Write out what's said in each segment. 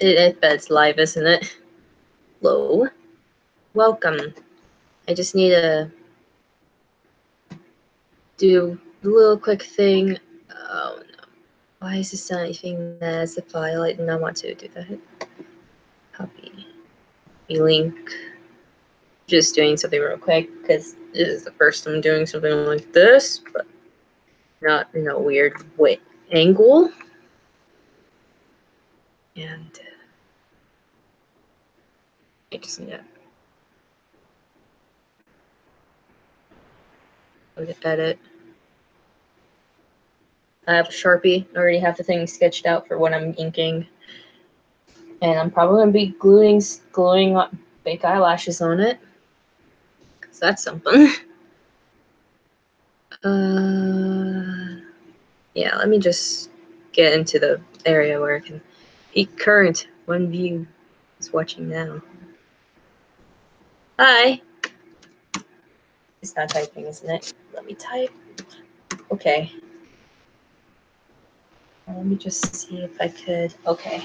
It, it's live, isn't it? Hello. Welcome. I just need to do a little quick thing. Oh no. Why is this anything as a file? I do not want to do that. Copy. Link. Just doing something real quick because this is the first time doing something like this, but not in a weird way angle. And I just need go to edit. I have a Sharpie. I already have the thing sketched out for what I'm inking. And I'm probably going to be gluing, gluing fake eyelashes on it. Because that's something. uh, yeah, let me just get into the area where I can peek current. One view is watching now. Hi. It's not typing, isn't it? Let me type. Okay. Let me just see if I could. Okay.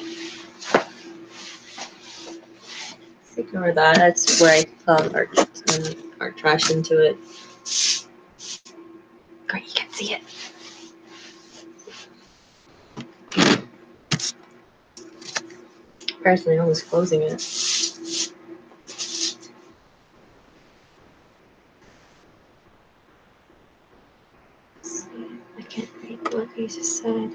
Ignore that. That's where I thought our, um, our trash into it. Great, you can see it. Personally, I was closing it. I can't he just said.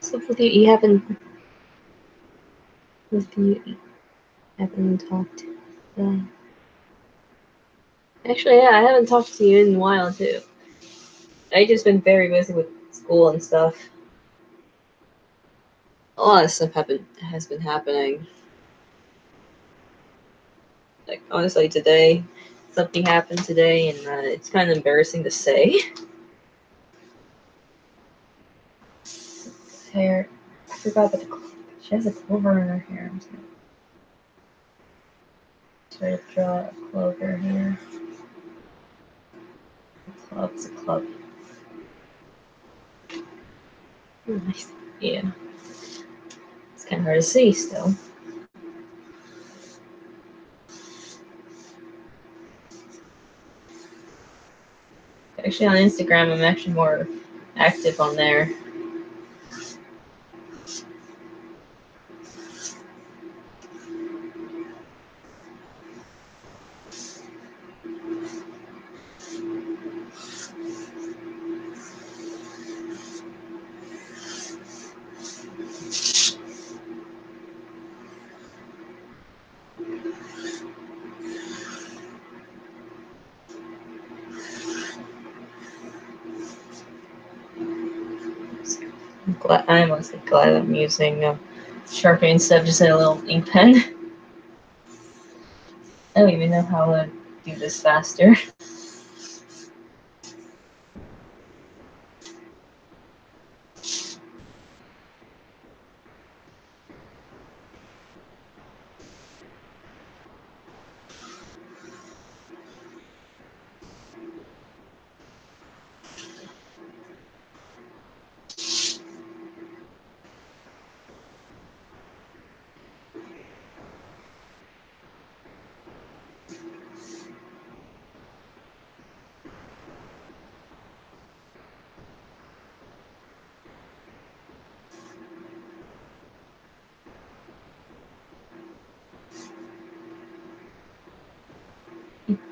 So with you, you haven't with you haven't talked. Actually, yeah, I haven't talked to you in a while too. I just been very busy with school and stuff. A lot of stuff happen has been happening. Like honestly, today something happened today, and uh, it's kind of embarrassing to say. Hair, I forgot that she has a clover in her hair. Try to draw a clover here. A club's a club. Nice. Yeah. It's kind of hard to see still. Actually, on Instagram, I'm actually more active on there. I'm glad I'm honestly glad I'm using a Sharpie instead of just a little ink pen. I don't even know how to do this faster.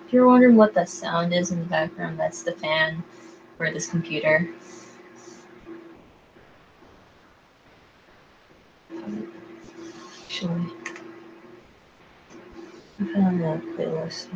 If you're wondering what that sound is in the background, that's the fan for this computer. Actually, I found the playlist.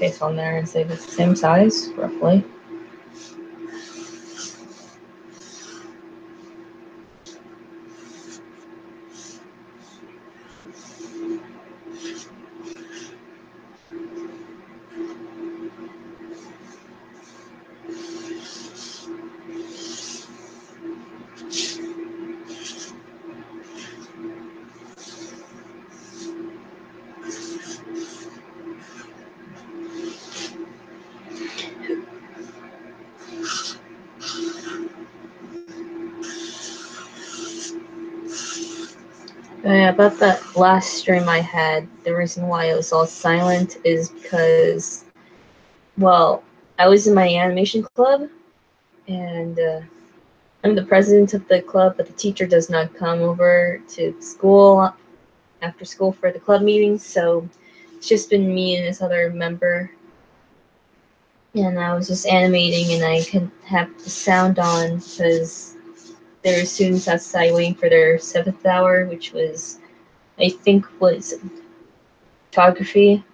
My on there and say it's the same size, roughly. About that last stream I had, the reason why it was all silent is because, well, I was in my animation club, and uh, I'm the president of the club, but the teacher does not come over to school after school for the club meetings, so it's just been me and this other member. And I was just animating, and I could have the sound on because there were students outside waiting for their seventh hour, which was, I think, was photography.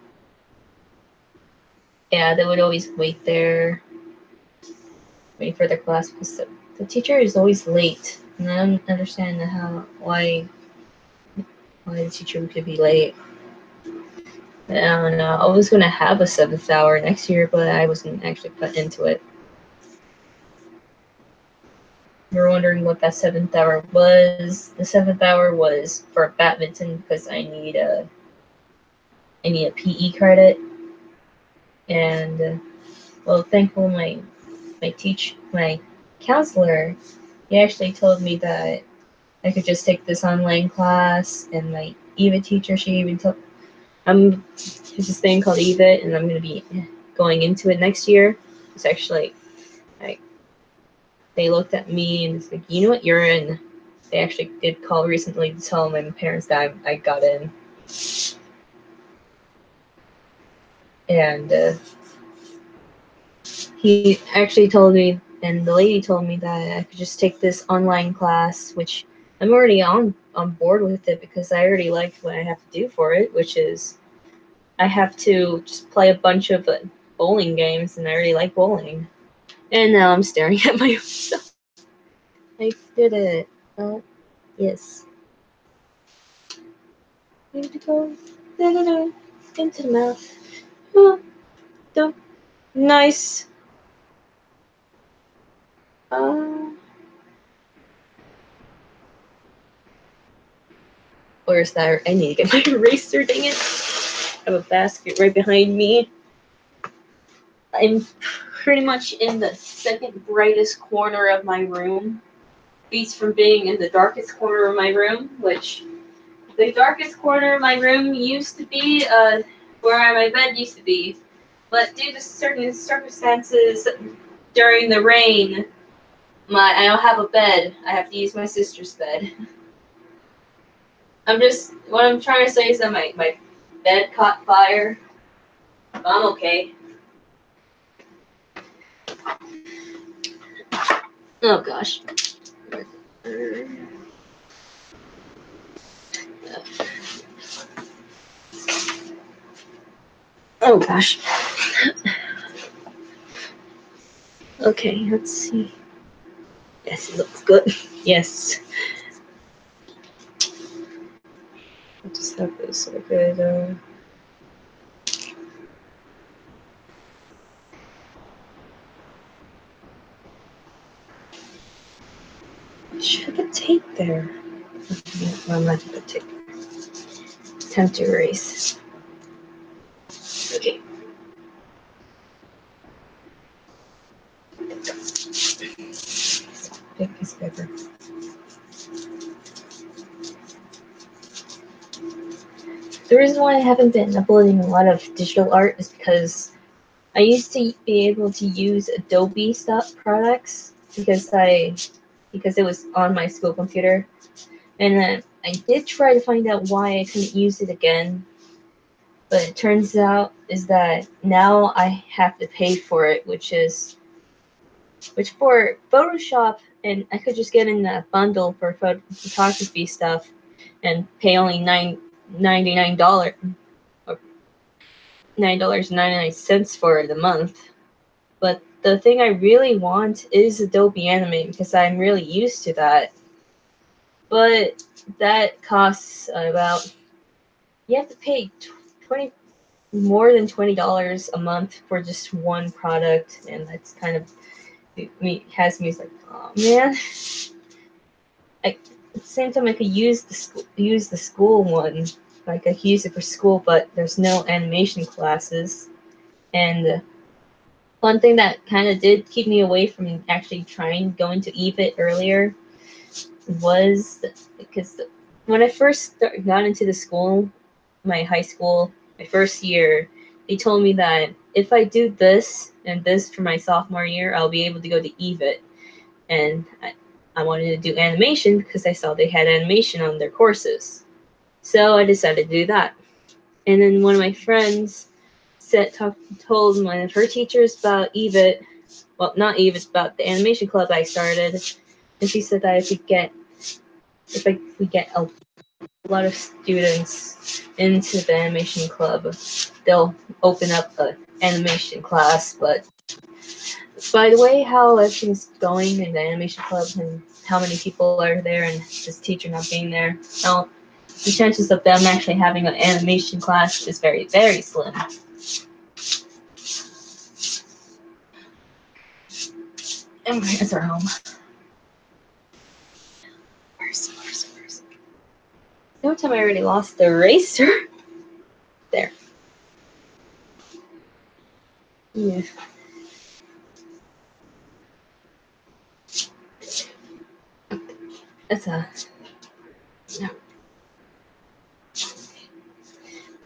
Yeah, they would always wait there, wait for their class because the, the teacher is always late, and I don't understand how why why the teacher could be late. I don't know. I was gonna have a seventh hour next year, but I wasn't actually put into it. You're wondering what that seventh hour was. The seventh hour was for badminton because I need a I need a PE credit, and uh, well, thankful my my teach my counselor, he actually told me that I could just take this online class, and my EVIT teacher, she even told I'm there's this thing called EVIT, and I'm gonna be going into it next year. It's actually they looked at me and it's like, you know what, you're in. They actually did call recently to tell my parents that I, I got in. And uh, he actually told me, and the lady told me that I could just take this online class, which I'm already on on board with it because I already like what I have to do for it, which is I have to just play a bunch of uh, bowling games, and I already like bowling. And now I'm staring at myself. I did it. Uh, yes. Need to go da, da, da, into the mouth. Oh. Nice. Uh, where's that? I need to get my eraser, dang it. I have a basket right behind me. I'm pretty much in the second brightest corner of my room. Beats from being in the darkest corner of my room, which the darkest corner of my room used to be uh, where my bed used to be. But due to certain circumstances during the rain, my I don't have a bed. I have to use my sister's bed. I'm just what I'm trying to say is that my, my bed caught fire. I'm okay. Oh gosh. Oh gosh. Okay, let's see. Yes, it looks good. Yes. I'll just have this it. Uh, should have tape there. I'm not tape. Time to erase. Okay. Big of paper. The reason why I haven't been uploading a lot of digital art is because I used to be able to use Adobe stuff products because I because it was on my school computer, and then I did try to find out why I couldn't use it again, but it turns out is that now I have to pay for it, which is which for Photoshop, and I could just get in a bundle for pho- photography stuff and pay only nine ninety or nine dollar nine dollars ninety nine cents for the month. The thing I really want is Adobe Animate because I'm really used to that. But that costs about you have to pay twenty more than twenty dollars a month for just one product, and that's kind of me has me like, oh man. I, at the same time, I could use the use the school one. Like I could use it for school, but there's no animation classes. And one thing that kind of did keep me away from actually trying going to EVIT earlier was because when I first start, got into the school, my high school, my first year, they told me that if I do this and this for my sophomore year, I'll be able to go to EVIT. And I, I wanted to do animation because I saw they had animation on their courses. So I decided to do that. And then one of my friends talk, told one of her teachers about EVIT, well, not EVIT, about the animation club I started. And she said that if we get, if I, we get a lot of students into the animation club, they'll open up an animation class. But by the way, how everything's going in the animation club and how many people are there and this teacher not being there, well, the chances of them actually having an animation class is very, very slim. Oh, and it's our home. Where's, where's, where's? No time I already lost the eraser. There. Yeah. That's a. No.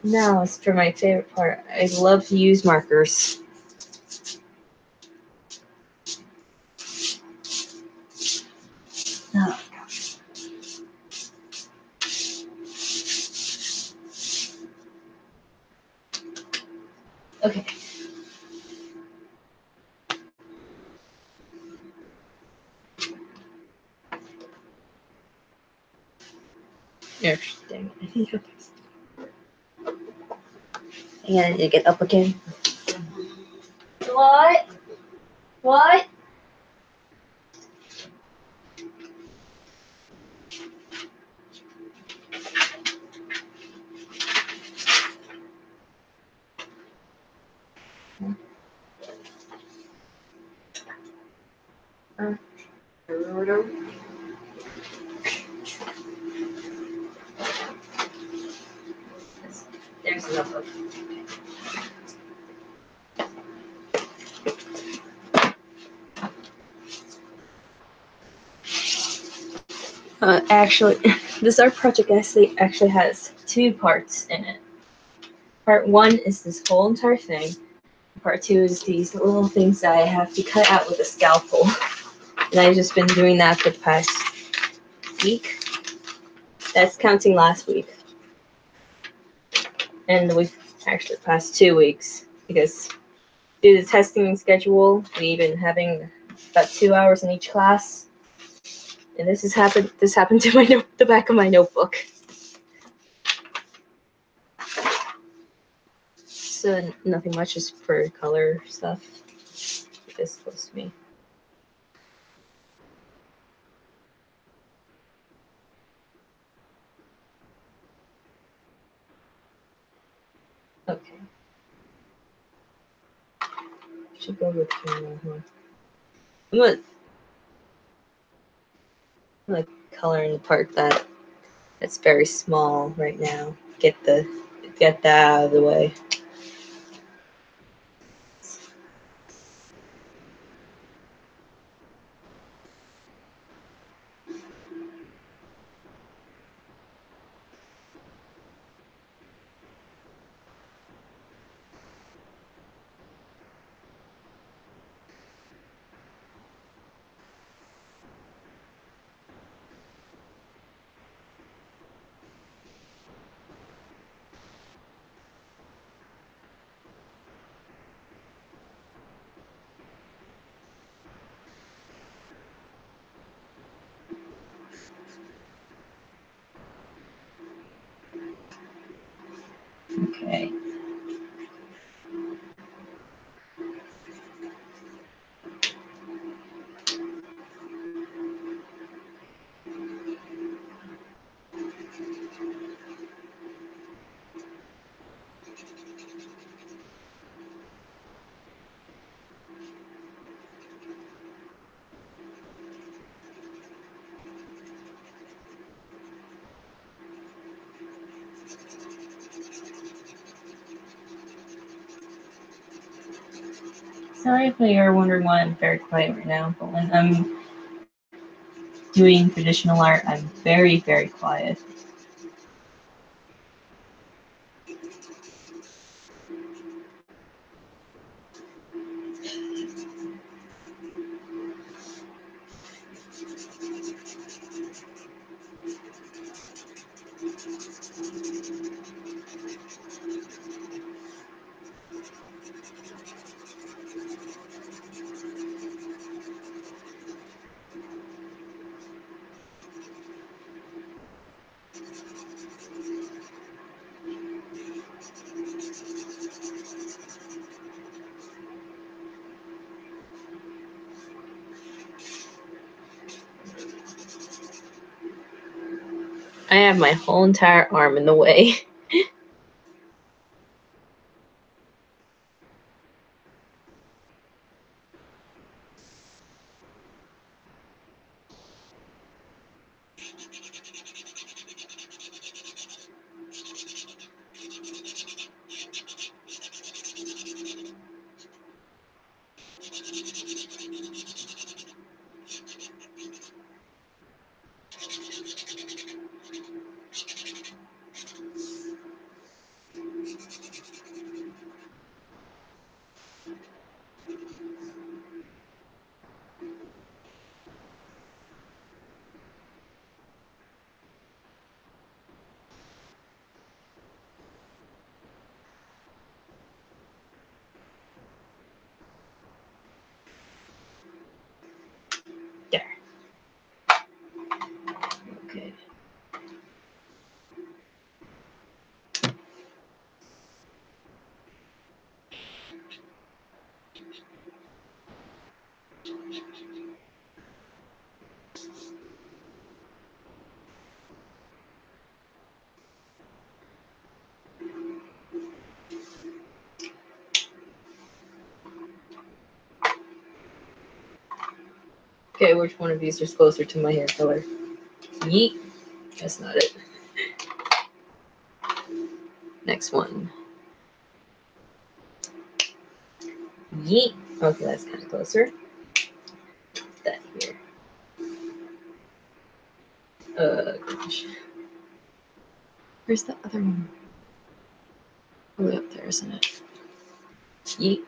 Now as for my favorite part. I love to use markers. There, dang it. Hang on, I need to get up again. What? What? There's a notebook. Uh, actually, this art project essay actually has two parts in it. Part one is this whole entire thing. Part two is these little things that I have to cut out with a scalpel. And I've just been doing that for the past week. That's counting last week. And week, actually, the past two weeks. Because due to the testing schedule, we've been having about two hours in each class. And this has happened. This happened to my note, the back of my notebook. So nothing much, just for color stuff. This close to me. Okay. Should go with camera, uh, huh? I'm I'm color in the part that that's very small right now. Get the get that out of the way. Okay. Sorry if you're wondering why I'm very quiet right now, but when I'm doing traditional art, I'm very, very quiet. I have my whole entire arm in the way. There. Okay. Okay, which one of these is closer to my hair color? Yeet. That's not it. Next one. Yeet. Okay, that's kind of closer. That here. Uh, gosh. Where's the other one? Way up there, isn't it? Yeet.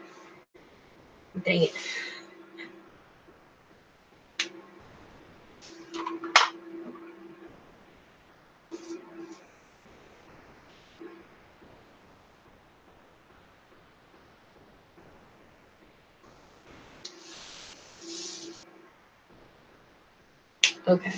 Dang it. Okay.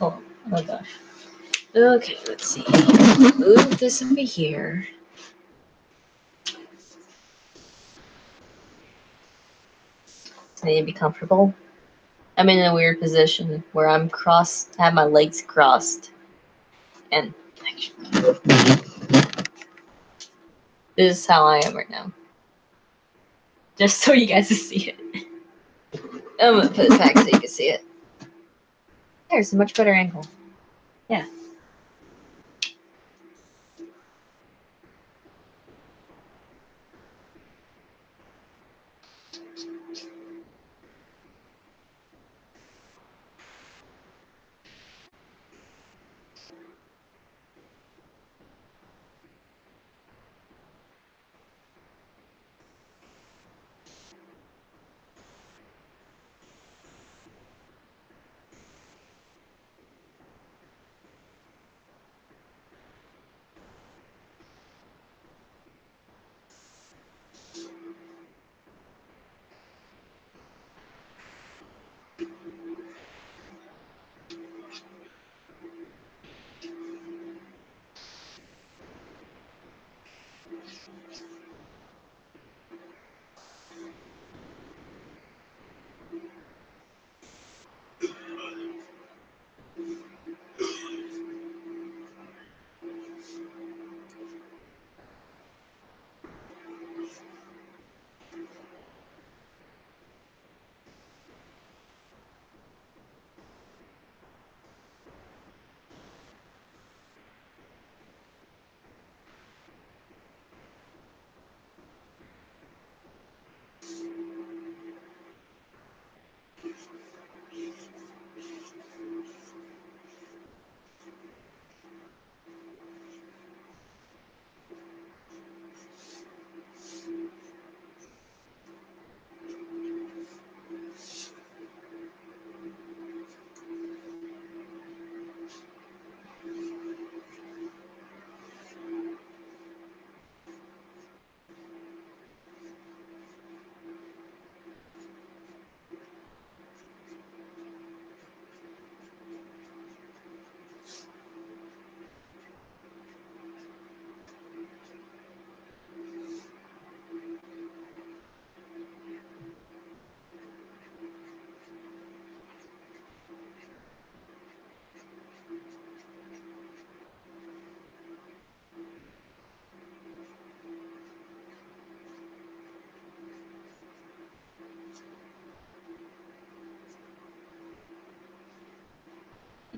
Oh, oh gosh. Okay, let's see. Move this over here. I need to be comfortable. I'm in a weird position where I'm crossed, I have my legs crossed. And this is how I am right now. Just so you guys can see it. I'm gonna put it back so you can see it. There's a much better angle. Yeah.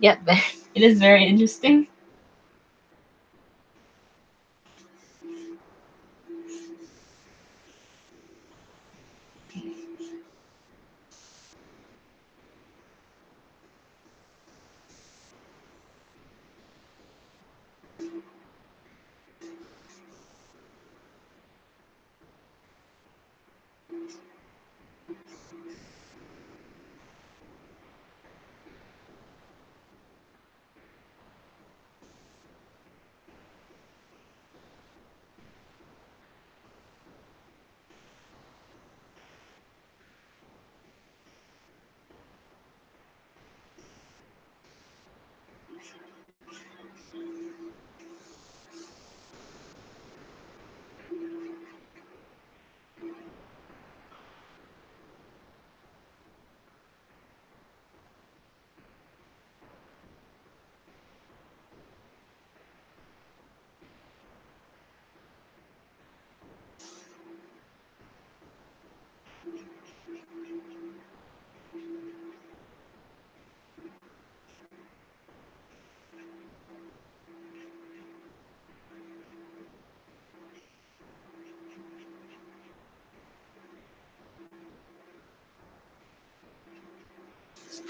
Yep, it is very interesting.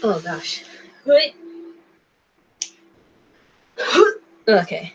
Oh gosh. Wait. okay.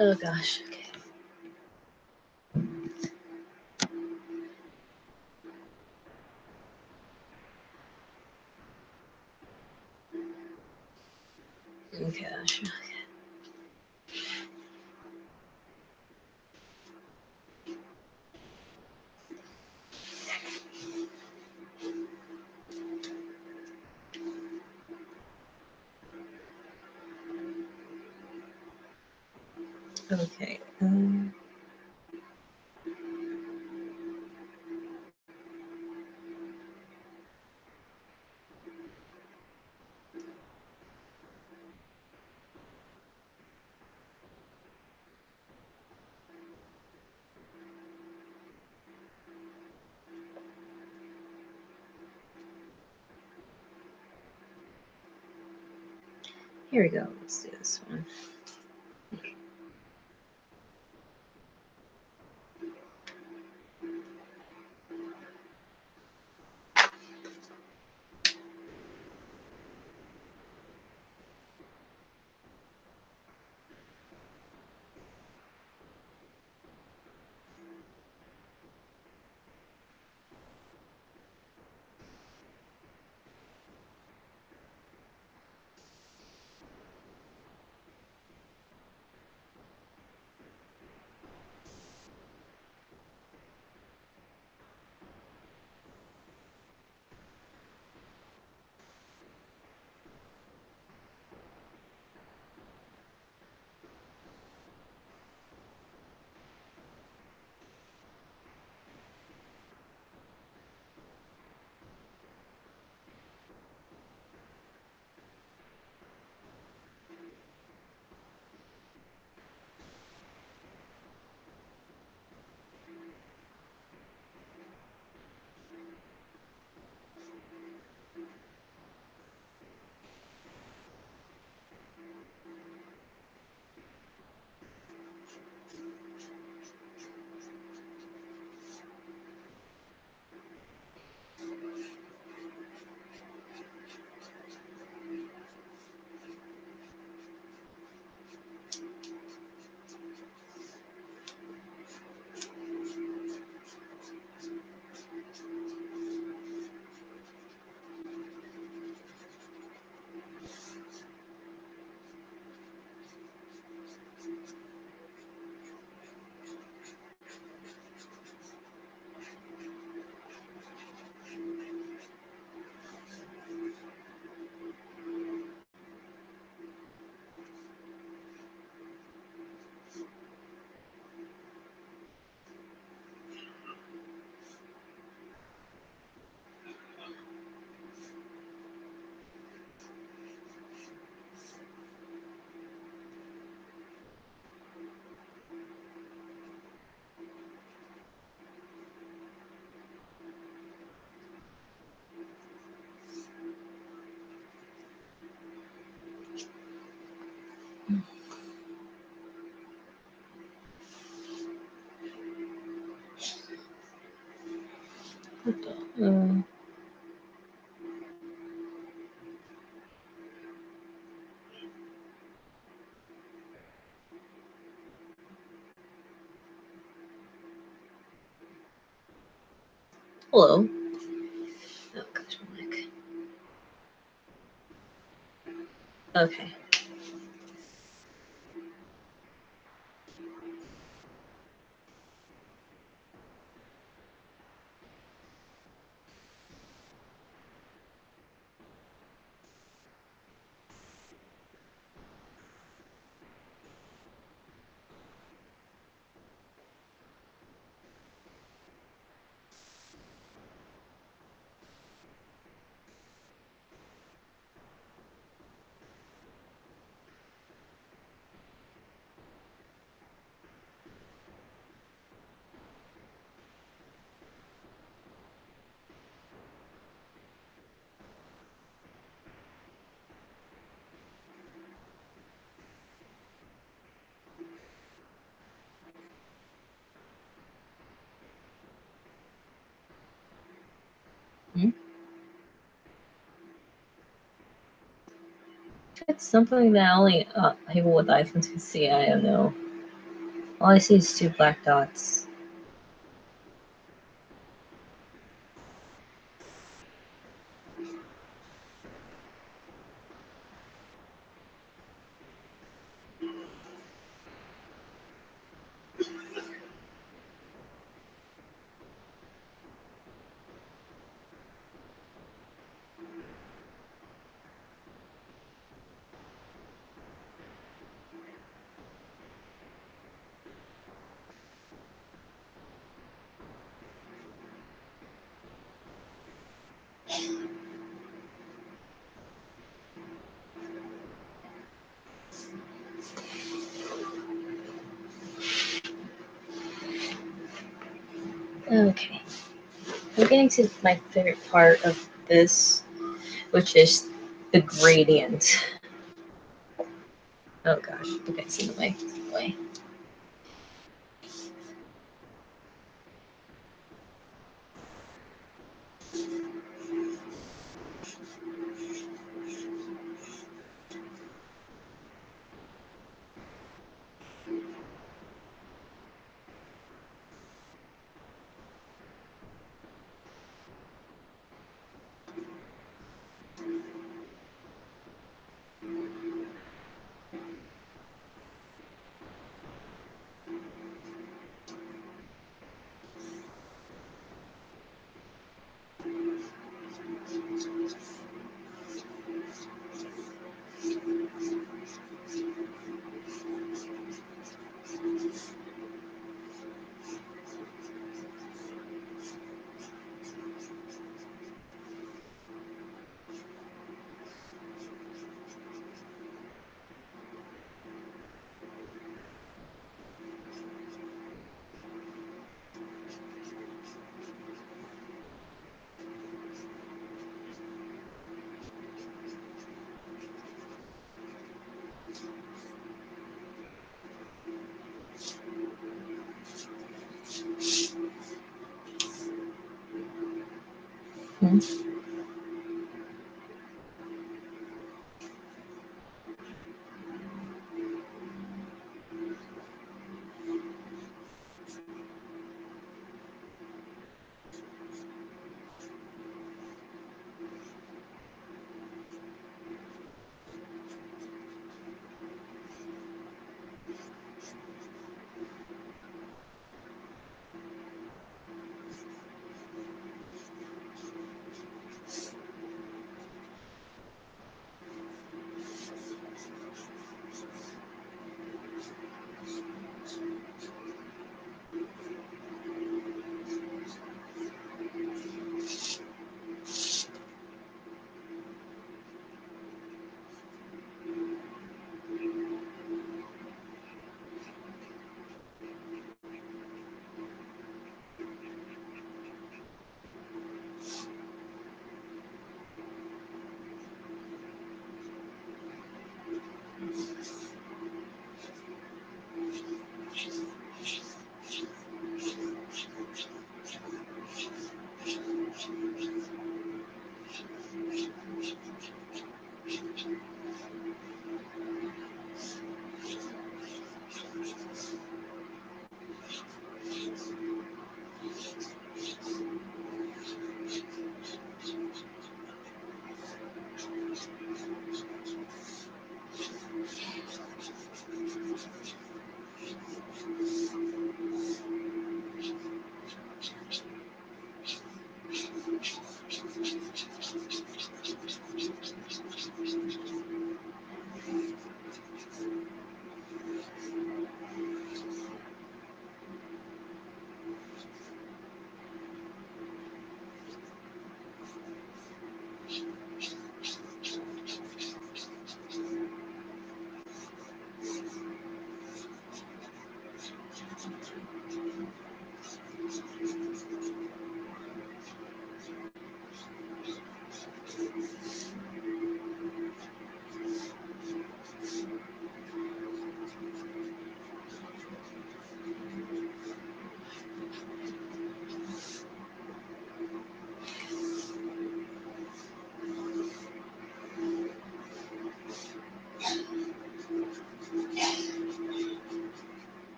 Oh gosh. Okay. Oh gosh. Okay. Um, here we go. Let's do this one. Hello. Oh gosh, my mic. Okay. It's something that only uh, people with iPhones can see. I don't know. All I see is two black dots. Getting to my favorite part of this, which is the gradient. Oh gosh. Okay. In the way. 嗯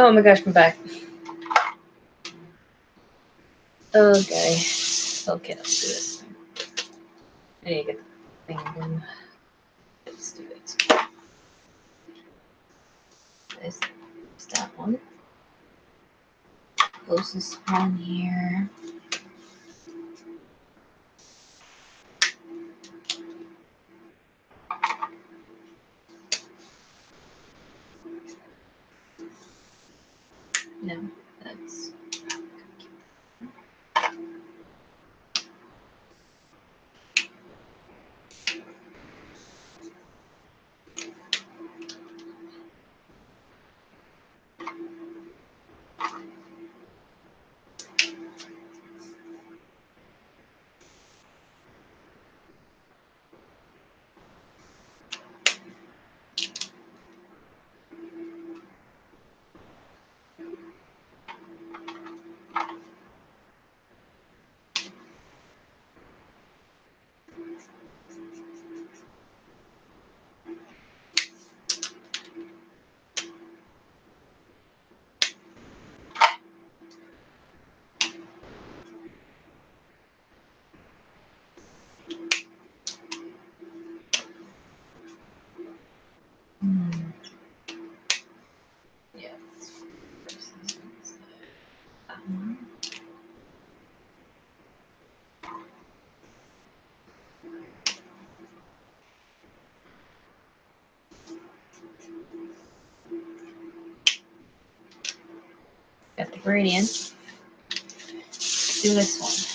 Oh my gosh, I'm back. Okay. Okay, let's do this. I need to get the thing again. Let's do it. There's that one. Closest one here. Got the gradient. Let's do this one.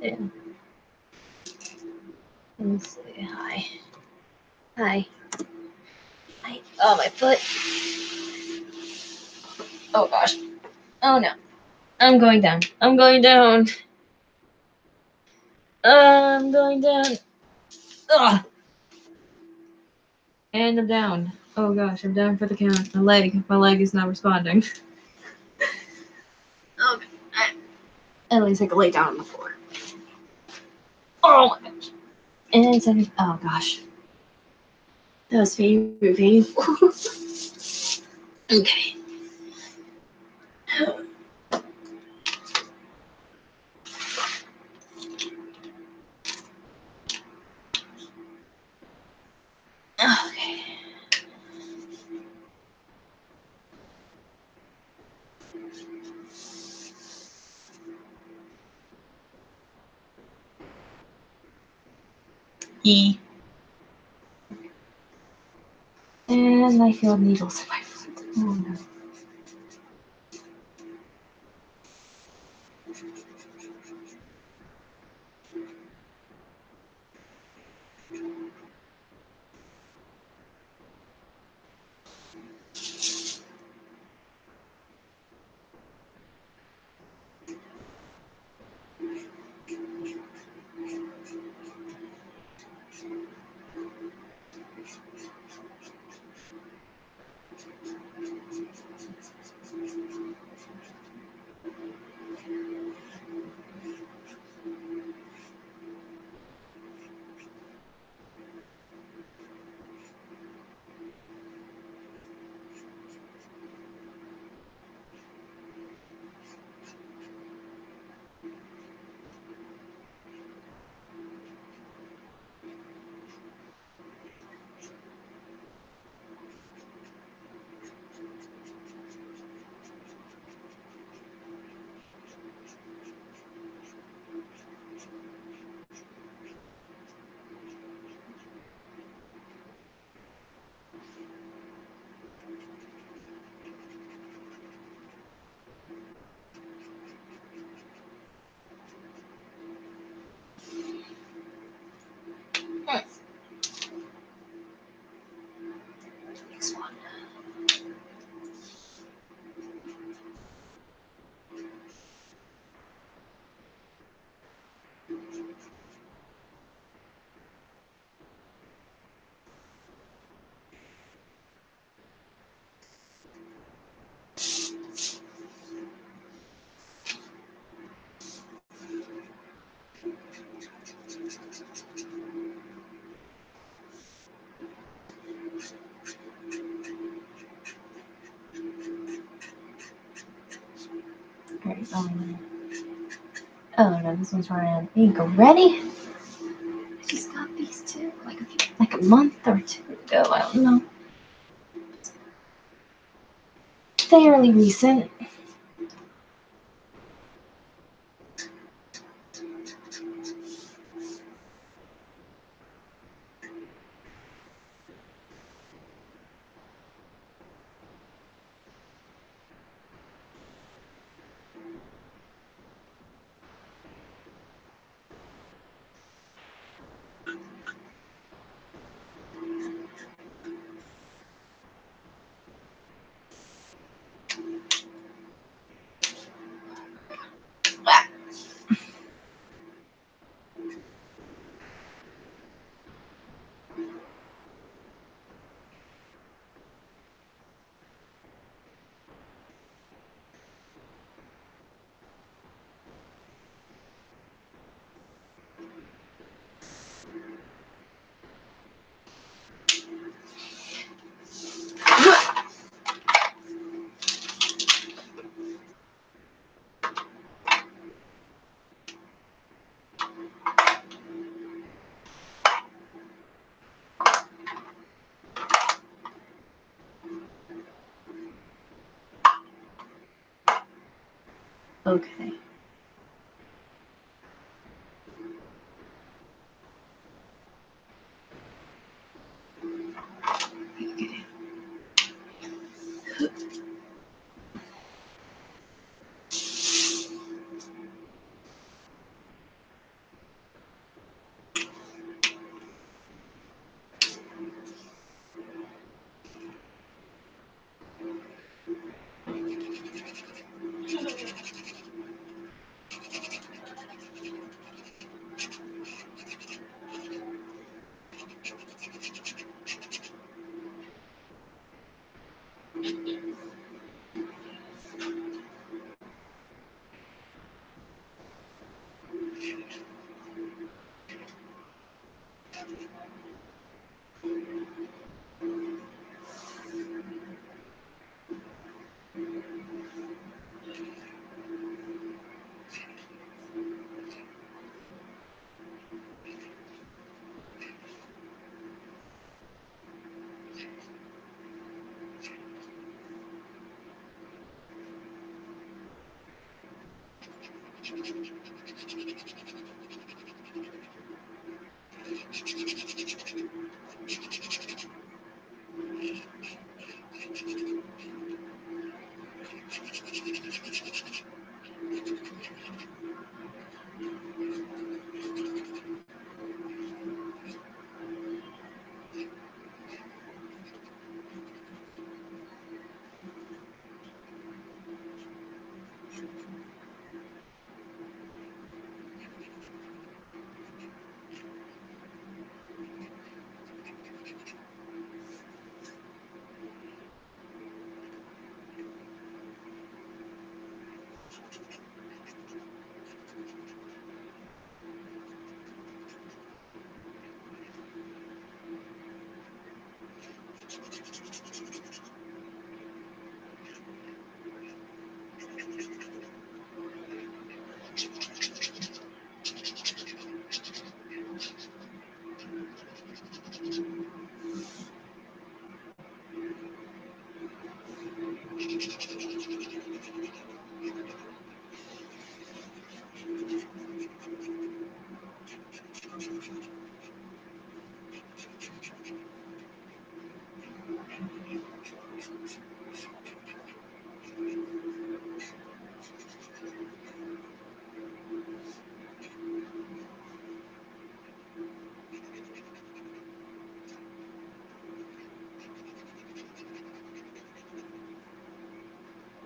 Yeah. Let me see. Hi. Hi. Hi. Oh, my foot. Oh, gosh. Oh, no. I'm going down. I'm going down. I'm going down. Ugh. And I'm down. Oh gosh, I'm down for the count. My leg. My leg is not responding. okay. Oh, At least I can lay down on the floor. Oh my gosh. And oh gosh. That was very painful. Okay. And I feel needles in my Okay. Um. Oh no, this one's running. There you go. Ready? I just got these two like a few, like a month or two ago. I don't know. Fairly recent. Okay. Thank you.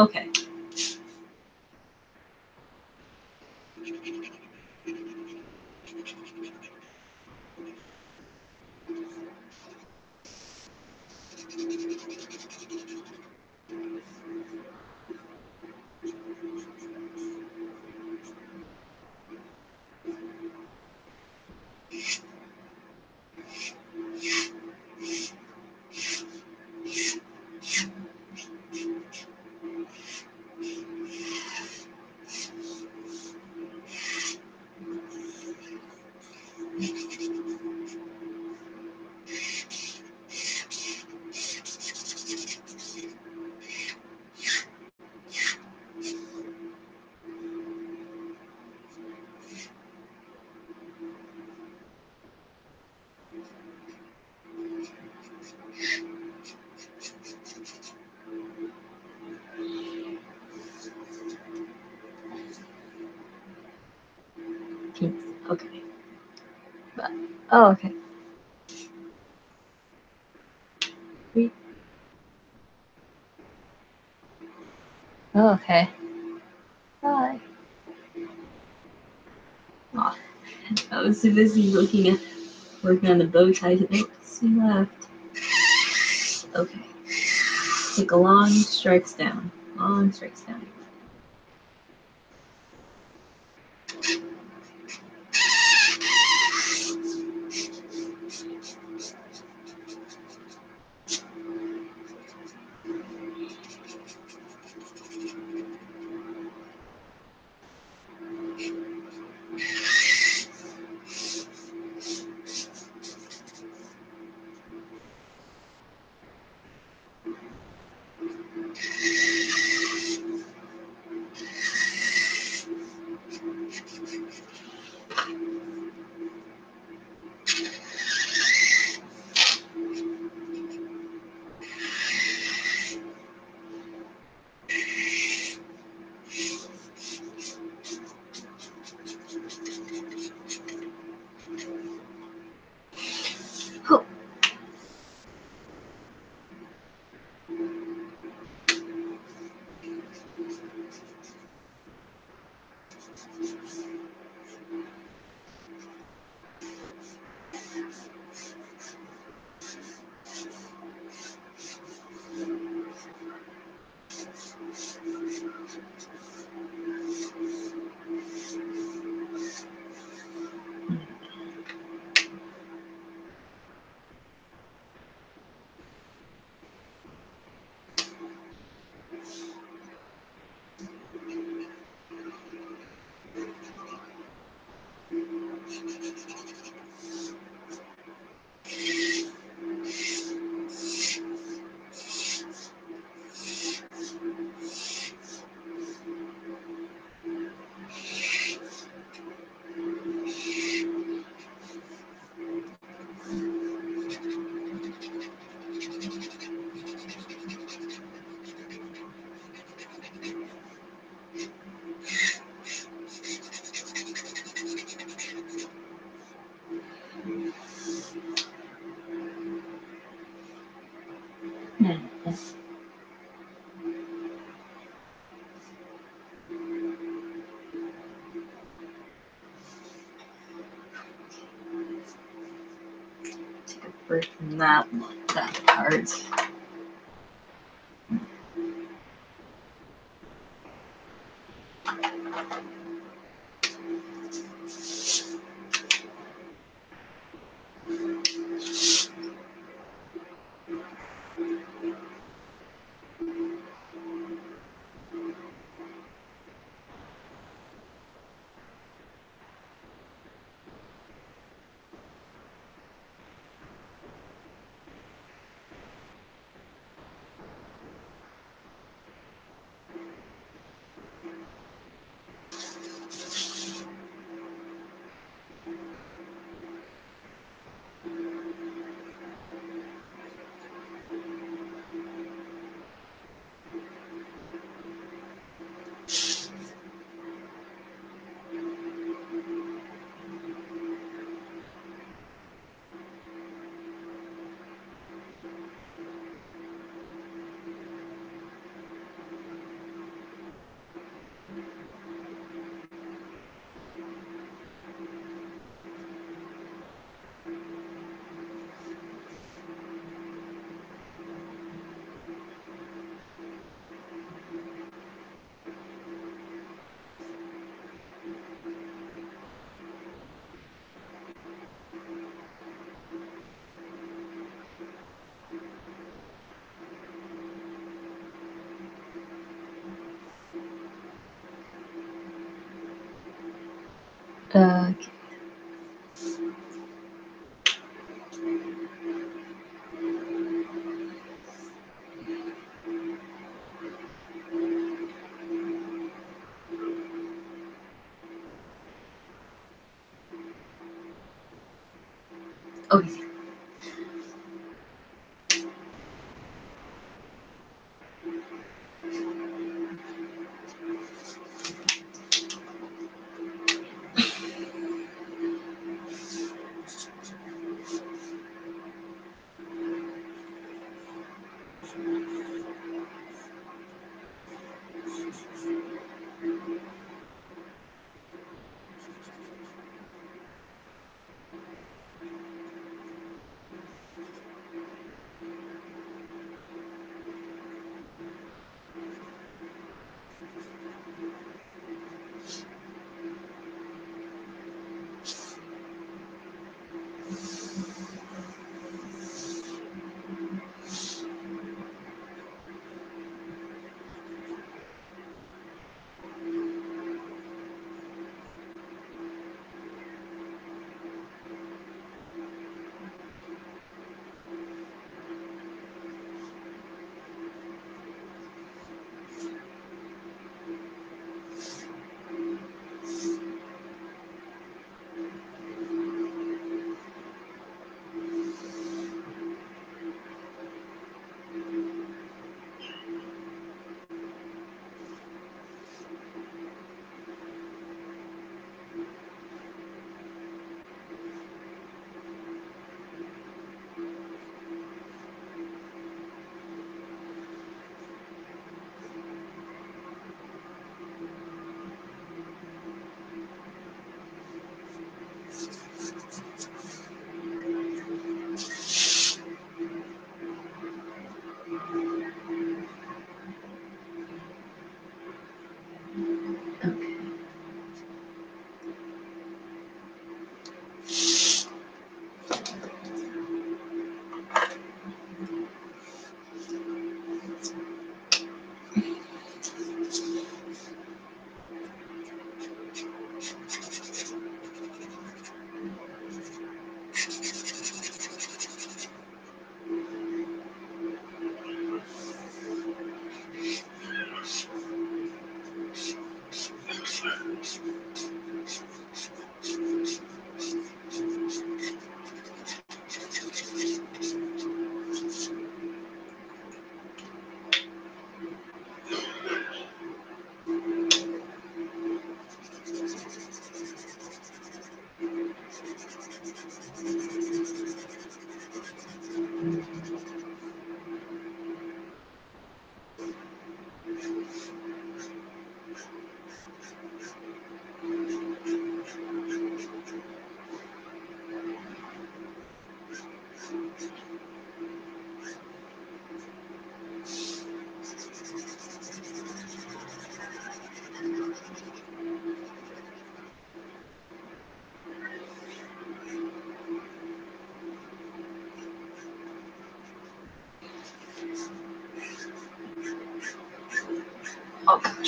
Okay. Oh, okay. We. Oh, okay. Bye. Oh, I was too busy looking at working on the bow ties. He left. Okay. Take a long strikes down. Long strikes down. That that part. Okay. Okay. Thank you.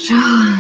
Oh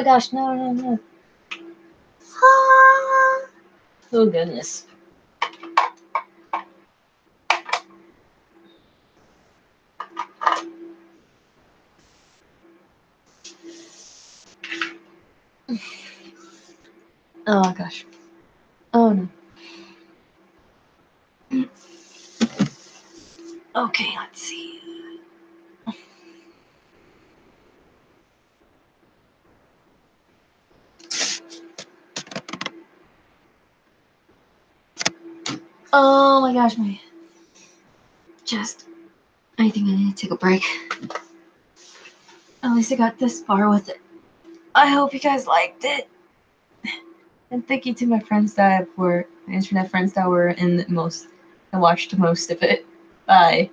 my gosh, no, no, no. Ah. Oh goodness. Oh my gosh. Oh no. Okay, let's see. My my chest. I think I need to take a break. At least I got this far with it. I hope you guys liked it. And thank you to my friends that were my internet friends that were in the most I watched most of it. Bye.